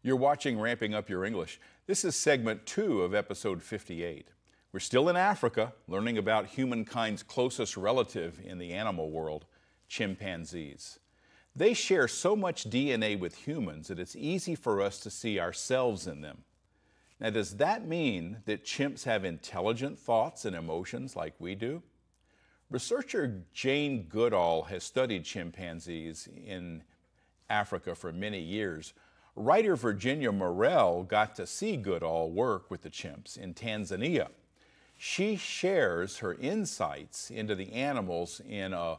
You're watching Ramping Up Your English. This is segment two of episode 58. We're still in Africa, learning about humankind's closest relative in the animal world, chimpanzees. They share so much DNA with humans that it's easy for us to see ourselves in them. Now, does that mean that chimps have intelligent thoughts and emotions like we do? Researcher Jane Goodall has studied chimpanzees in Africa for many years. Writer Virginia Morell got to see Goodall work with the chimps in Tanzania. She shares her insights into the animals in a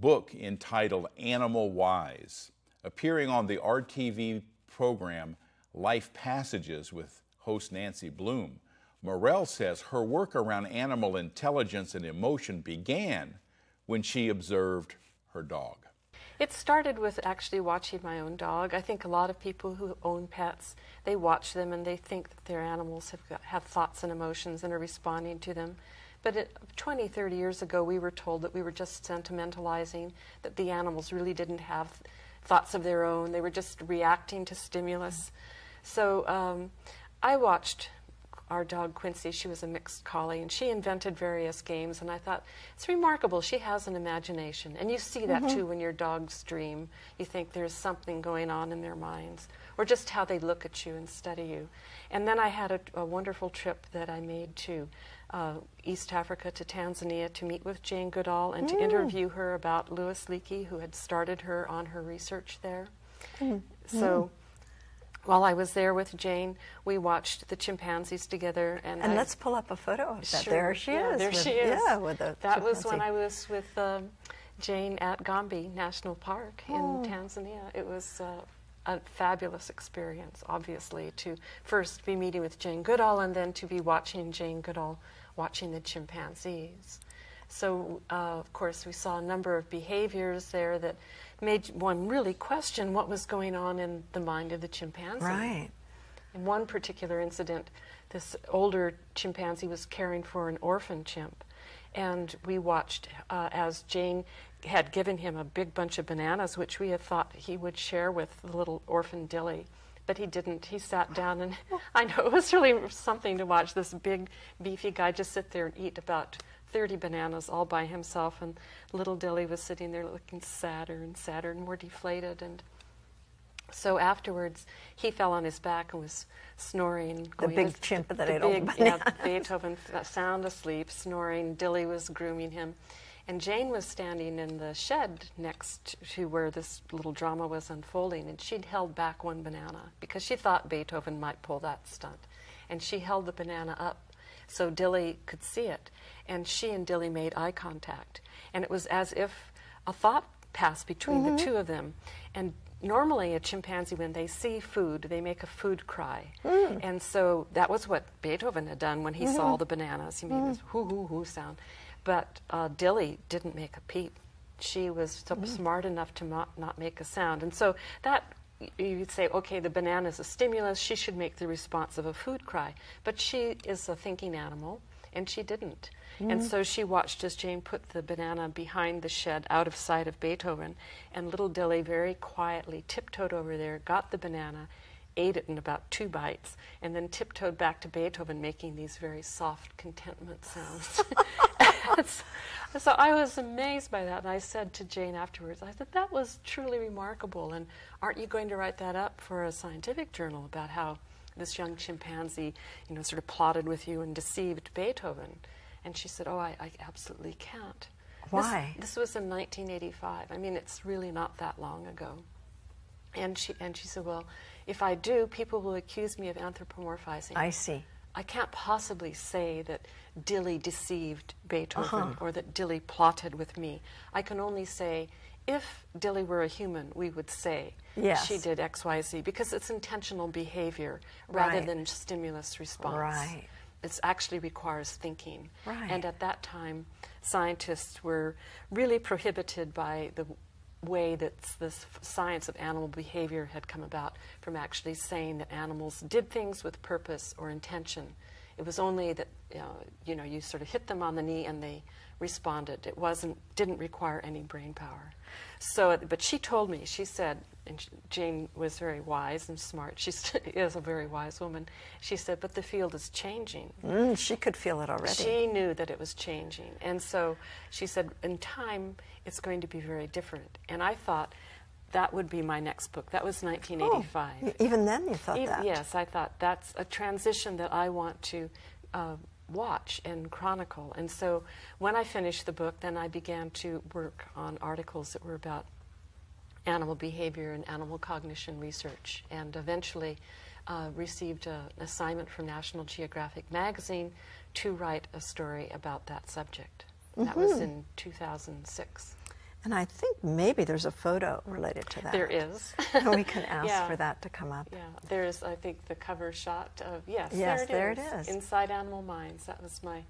book entitled Animal Wise, appearing on the RVTV program Life Passages with host Nancy Bloom. Morell says her work around animal intelligence and emotion began when she observed her dog. It started with actually watching my own dog. I think a lot of people who own pets, they watch them and they think that their animals have, got, have thoughts and emotions and are responding to them. But it, 20, 30 years ago, we were told that we were just sentimentalizing, that the animals really didn't have thoughts of their own. They were just reacting to stimulus. So um, I watched our dog Quincy, she was a mixed collie, and she invented various games. And I thought, it's remarkable. She has an imagination. And you see that mm -hmm. too when your dogs dream. You think there's something going on in their minds, or just how they look at you and study you. And then I had a, a wonderful trip that I made to uh, East Africa, to Tanzania, to meet with Jane Goodall and mm. to interview her about Louis Leakey, who had started her on her research there. Mm. So. While I was there with Jane, we watched the chimpanzees together, and and I, let's pull up a photo of that. Sure, there she yeah, is. There with, she is. Yeah, with the that chimpanzee. was when I was with um, Jane at Gombe National Park oh. in Tanzania. It was. Uh, a fabulous experience, obviously, to first be meeting with Jane Goodall and then to be watching Jane Goodall watching the chimpanzees. So, uh, of course, we saw a number of behaviors there that made one really question what was going on in the mind of the chimpanzee. Right. In one particular incident, this older chimpanzee was caring for an orphan chimp, and we watched uh, as Jane had given him a big bunch of bananas, which we had thought he would share with the little orphan Dilly. But he didn't. He sat down, and I know it was really something to watch this big, beefy guy just sit there and eat about 30 bananas all by himself, and little Dilly was sitting there looking sadder and sadder and more deflated. And so afterwards, he fell on his back and was snoring. The big chimp that ate big, yeah, Beethoven sound asleep, snoring. Dilly was grooming him. And Jane was standing in the shed next to where this little drama was unfolding, and she'd held back one banana because she thought Beethoven might pull that stunt. And she held the banana up so Dilly could see it. And she and Dilly made eye contact. And it was as if a thought passed between mm-hmm. the two of them. And normally a chimpanzee, when they see food, they make a food cry. Mm. And so that was what Beethoven had done when he mm-hmm. saw the bananas. He made mm. this hoo hoo hoo sound. But uh, Dilly didn't make a peep. She was so mm. smart enough to not, not make a sound. And so that you'd say, okay, the banana is a stimulus, she should make the response of a food cry. But she is a thinking animal, and she didn't. Mm. And so she watched as Jane put the banana behind the shed out of sight of Beethoven, and little Dilly very quietly tiptoed over there, got the banana, ate it in about two bites, and then tiptoed back to Beethoven, making these very soft contentment sounds. so I was amazed by that, and I said to Jane afterwards, I said, that was truly remarkable, and aren't you going to write that up for a scientific journal about how this young chimpanzee, you know, sort of plotted with you and deceived Beethoven? And she said, oh, I, I absolutely can't. Why? This, this was in 1985. I mean, it's really not that long ago. And she, and she said, well, if I do, people will accuse me of anthropomorphizing. I see. I can't possibly say that Dilly deceived Beethoven uh-huh. or that Dilly plotted with me. I can only say, if Dilly were a human, we would say yes. she did X, Y, Z because it's intentional behavior rather right. than stimulus response. Right. It actually requires thinking. Right. And at that time, scientists were really prohibited by the way that this science of animal behavior had come about from actually saying that animals did things with purpose or intention. It was only that you know, you know, you sort of hit them on the knee and they responded. It wasn't didn't require any brain power. So, but she told me. She said, and Jane was very wise and smart. She is a very wise woman. She said, but the field is changing. Mm, she could feel it already. She knew that it was changing, and so she said, in time, it's going to be very different. And I thought that would be my next book. That was 1985. Oh, even then, you thought even, that? Yes, I thought that's a transition that I want to uh, watch and chronicle. And so when I finished the book, then I began to work on articles that were about animal behavior and animal cognition research, and eventually uh, received a, an assignment from National Geographic magazine to write a story about that subject. Mm-hmm. That was in 2006. And I think maybe there's a photo related to that. There is. and we can ask yeah. for that to come up. Yeah, there's, I think, the cover shot of, yes, yes there, it, there is. it is. Inside Animal Minds. That was my,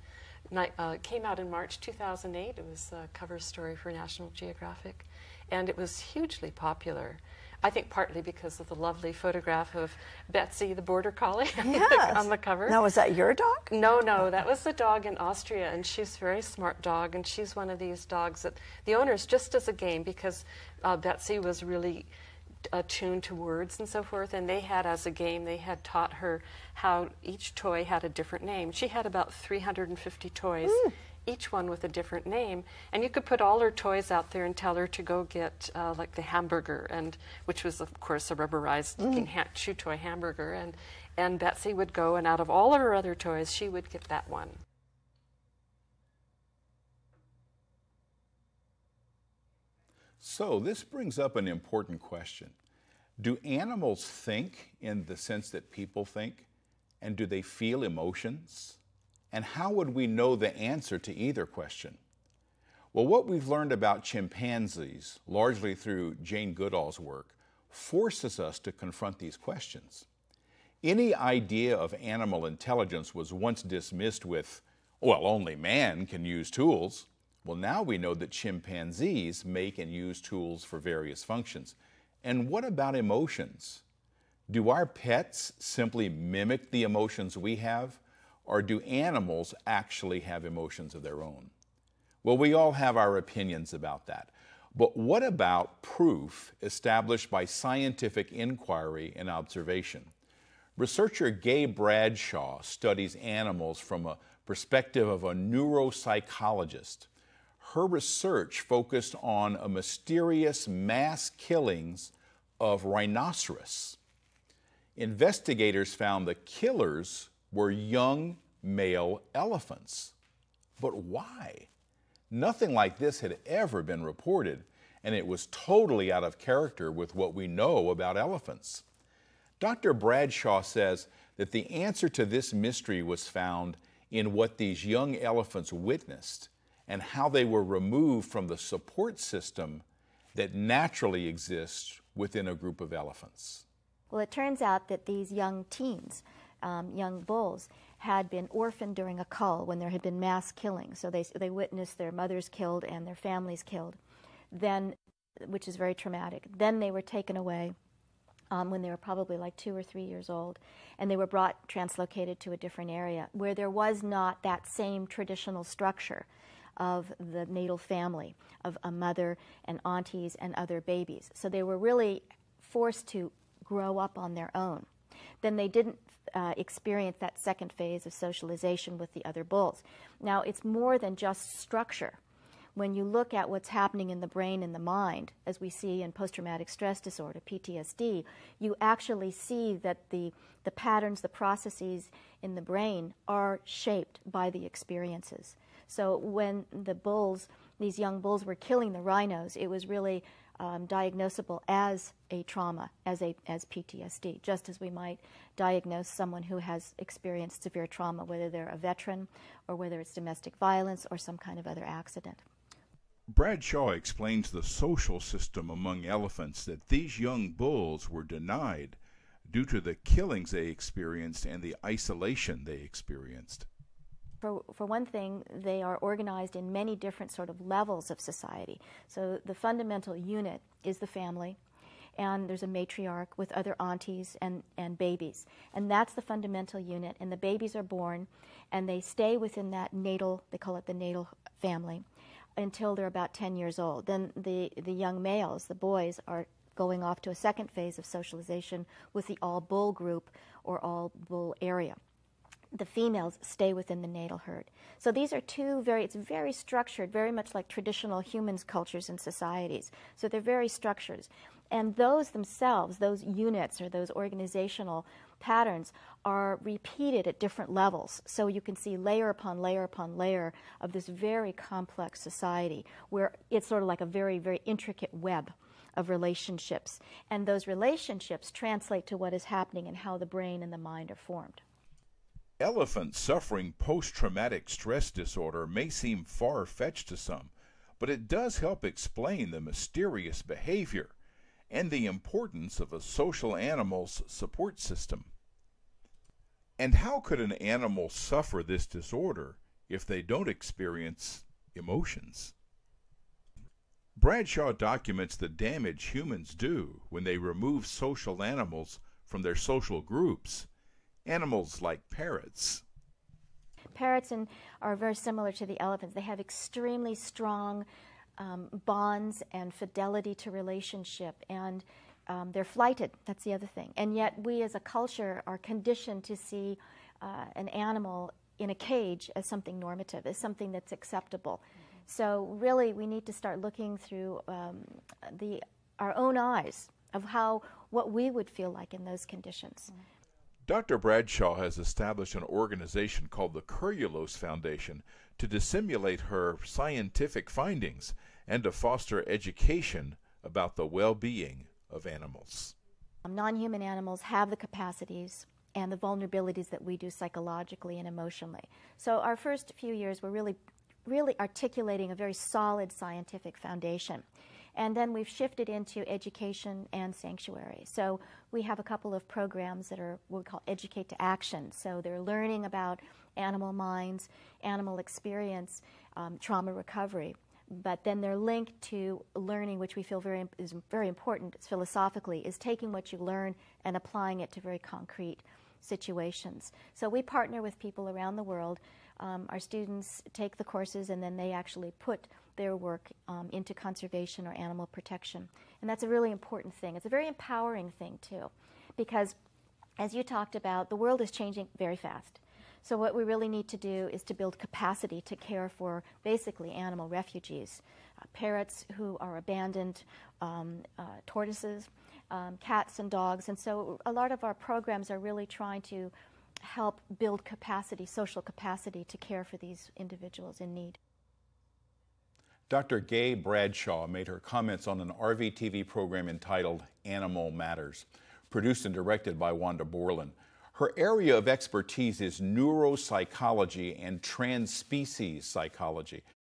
uh, came out in March 2008. It was a cover story for National Geographic. And it was hugely popular. I think partly because of the lovely photograph of Betsy, the border collie, yes. on the cover. Now, was that your dog? No, no, that was the dog in Austria, and she's a very smart dog, and she's one of these dogs that the owners, just as a game, because uh, Betsy was really attuned to words and so forth, and they had, as a game, they had taught her how each toy had a different name. She had about 350 toys. Mm each one with a different name. And you could put all her toys out there and tell her to go get uh, like the hamburger, and which was of course a rubberized mm. ha- chew toy hamburger. And and Betsy would go, and out of all of her other toys, she would get that one. So this brings up an important question. Do animals think in the sense that people think? And do they feel emotions? And how would we know the answer to either question? Well, what we've learned about chimpanzees, largely through Jane Goodall's work, forces us to confront these questions. Any idea of animal intelligence was once dismissed with, well, only man can use tools. Well, now we know that chimpanzees make and use tools for various functions. And what about emotions? Do our pets simply mimic the emotions we have? Or do animals actually have emotions of their own? Well, we all have our opinions about that. But what about proof established by scientific inquiry and observation? Researcher Gay Bradshaw studies animals from a perspective of a neuropsychologist. Her research focused on a mysterious mass killings of rhinoceros. Investigators found the killers were young male elephants. But why? Nothing like this had ever been reported, and it was totally out of character with what we know about elephants. Dr. Bradshaw says that the answer to this mystery was found in what these young elephants witnessed and how they were removed from the support system that naturally exists within a group of elephants. Well, it turns out that these young teens um, young bulls had been orphaned during a cull when there had been mass killing. So they, they witnessed their mothers killed and their families killed, then, which is very traumatic. Then they were taken away um, when they were probably like two or three years old, and they were brought translocated to a different area where there was not that same traditional structure of the natal family of a mother and aunties and other babies. So they were really forced to grow up on their own. Then they didn't uh, experience that second phase of socialization with the other bulls. Now, it's more than just structure. When you look at what's happening in the brain and the mind, as we see in post traumatic stress disorder, PTSD, you actually see that the, the patterns, the processes in the brain are shaped by the experiences. So when the bulls, these young bulls, were killing the rhinos, it was really um, diagnosable as a trauma, as, a, as PTSD, just as we might diagnose someone who has experienced severe trauma, whether they're a veteran or whether it's domestic violence or some kind of other accident. Bradshaw explains the social system among elephants that these young bulls were denied due to the killings they experienced and the isolation they experienced. For, for one thing, they are organized in many different sort of levels of society. So the fundamental unit is the family, and there's a matriarch with other aunties and, and babies. And that's the fundamental unit. And the babies are born and they stay within that natal, they call it the natal family, until they're about 10 years old. Then the, the young males, the boys, are going off to a second phase of socialization with the all bull group or all bull area the females stay within the natal herd. So these are two very, it's very structured, very much like traditional humans cultures and societies. So they're very structured. And those themselves, those units or those organizational patterns are repeated at different levels. So you can see layer upon layer upon layer of this very complex society where it's sort of like a very, very intricate web of relationships. And those relationships translate to what is happening and how the brain and the mind are formed. Elephants suffering post traumatic stress disorder may seem far fetched to some, but it does help explain the mysterious behavior and the importance of a social animal's support system. And how could an animal suffer this disorder if they don't experience emotions? Bradshaw documents the damage humans do when they remove social animals from their social groups animals like parrots. Parrots and, are very similar to the elephants. They have extremely strong um, bonds and fidelity to relationship, and um, they're flighted. That's the other thing. And yet, we as a culture are conditioned to see uh, an animal in a cage as something normative, as something that's acceptable. Mm-hmm. So, really, we need to start looking through um, the our own eyes of how what we would feel like in those conditions. Mm-hmm. Dr. Bradshaw has established an organization called the Kerulos Foundation to disseminate her scientific findings and to foster education about the well being of animals. Um, non human animals have the capacities and the vulnerabilities that we do psychologically and emotionally. So, our first few years were really, really articulating a very solid scientific foundation. And then we've shifted into education and sanctuary. So we have a couple of programs that are what we call Educate to Action. So they're learning about animal minds, animal experience, um, trauma recovery. But then they're linked to learning, which we feel very is very important philosophically, is taking what you learn and applying it to very concrete situations. So we partner with people around the world. Um, our students take the courses and then they actually put their work um, into conservation or animal protection. And that's a really important thing. It's a very empowering thing, too, because as you talked about, the world is changing very fast. So, what we really need to do is to build capacity to care for basically animal refugees uh, parrots who are abandoned, um, uh, tortoises, um, cats, and dogs. And so, a lot of our programs are really trying to help build capacity, social capacity, to care for these individuals in need. Dr. Gay Bradshaw made her comments on an RVTV program entitled Animal Matters, produced and directed by Wanda Borland. Her area of expertise is neuropsychology and transspecies psychology.